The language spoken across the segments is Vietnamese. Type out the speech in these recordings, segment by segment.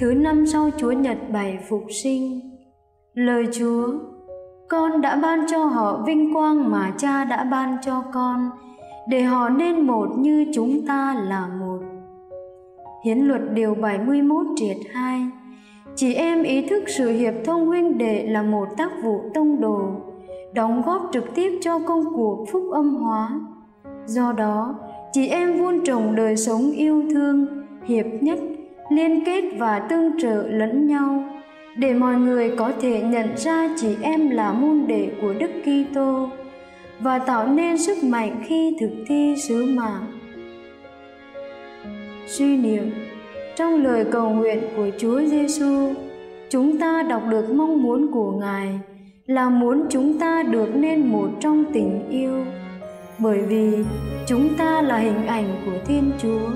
thứ năm sau Chúa Nhật Bảy Phục sinh. Lời Chúa, con đã ban cho họ vinh quang mà cha đã ban cho con, để họ nên một như chúng ta là một. Hiến luật điều 71 triệt 2 Chị em ý thức sự hiệp thông huynh đệ là một tác vụ tông đồ, đóng góp trực tiếp cho công cuộc phúc âm hóa. Do đó, chị em vun trồng đời sống yêu thương, hiệp nhất, liên kết và tương trợ lẫn nhau để mọi người có thể nhận ra chị em là môn đệ của Đức Kitô và tạo nên sức mạnh khi thực thi sứ mạng. Suy niệm trong lời cầu nguyện của Chúa Giêsu, chúng ta đọc được mong muốn của Ngài là muốn chúng ta được nên một trong tình yêu. Bởi vì chúng ta là hình ảnh của Thiên Chúa,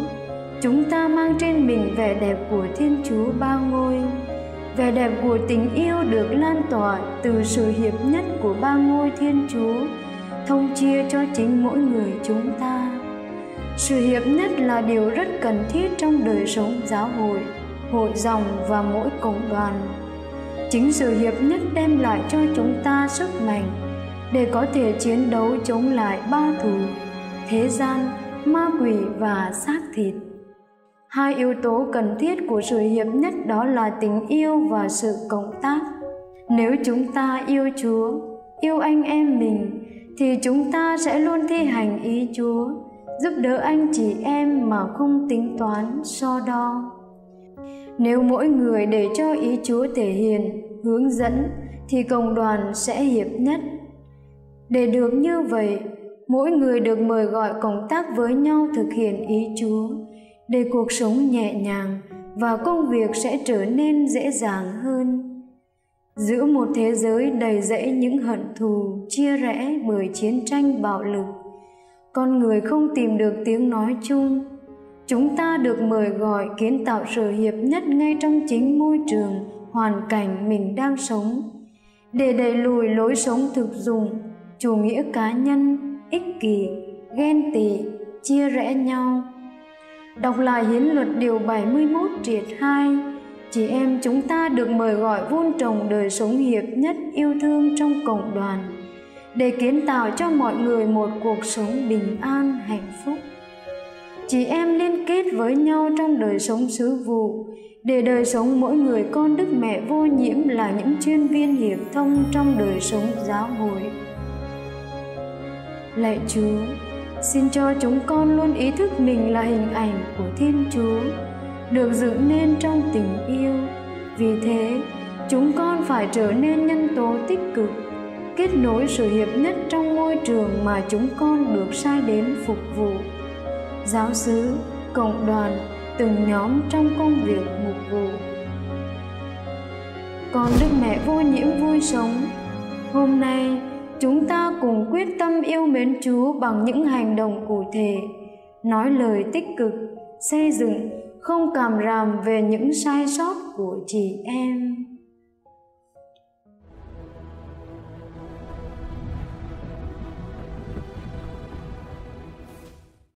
chúng ta mang trên mình vẻ đẹp của Thiên Chúa ba ngôi. Vẻ đẹp của tình yêu được lan tỏa từ sự hiệp nhất của ba ngôi Thiên Chúa, thông chia cho chính mỗi người chúng ta. Sự hiệp nhất là điều rất cần thiết trong đời sống giáo hội hội dòng và mỗi cộng đoàn. Chính sự hiệp nhất đem lại cho chúng ta sức mạnh để có thể chiến đấu chống lại ba thù thế gian ma quỷ và xác thịt hai yếu tố cần thiết của sự hiệp nhất đó là tình yêu và sự cộng tác. Nếu chúng ta yêu chúa, yêu anh em mình, thì chúng ta sẽ luôn thi hành ý chúa, giúp đỡ anh chị em mà không tính toán, so đo. Nếu mỗi người để cho ý chúa thể hiện, hướng dẫn, thì cộng đoàn sẽ hiệp nhất. Để được như vậy, mỗi người được mời gọi cộng tác với nhau thực hiện ý chúa để cuộc sống nhẹ nhàng và công việc sẽ trở nên dễ dàng hơn. Giữa một thế giới đầy rẫy những hận thù, chia rẽ bởi chiến tranh bạo lực. Con người không tìm được tiếng nói chung. Chúng ta được mời gọi kiến tạo sự hiệp nhất ngay trong chính môi trường, hoàn cảnh mình đang sống. Để đẩy lùi lối sống thực dụng, chủ nghĩa cá nhân, ích kỷ, ghen tị, chia rẽ nhau đọc lại hiến luật điều 71 triệt 2 chị em chúng ta được mời gọi vun trồng đời sống hiệp nhất yêu thương trong cộng đoàn để kiến tạo cho mọi người một cuộc sống bình an, hạnh phúc. Chị em liên kết với nhau trong đời sống sứ vụ để đời sống mỗi người con đức mẹ vô nhiễm là những chuyên viên hiệp thông trong đời sống giáo hội. Lạy chúa xin cho chúng con luôn ý thức mình là hình ảnh của thiên chúa được dựng nên trong tình yêu. Vì thế chúng con phải trở nên nhân tố tích cực kết nối sự hiệp nhất trong môi trường mà chúng con được sai đến phục vụ. Giáo sứ, cộng đoàn từng nhóm trong công việc mục vụ. Con đức mẹ vô nhiễm vui sống hôm nay chúng ta cùng quyết tâm yêu mến chúa bằng những hành động cụ thể, nói lời tích cực, xây dựng, không cảm ràm về những sai sót của chị em.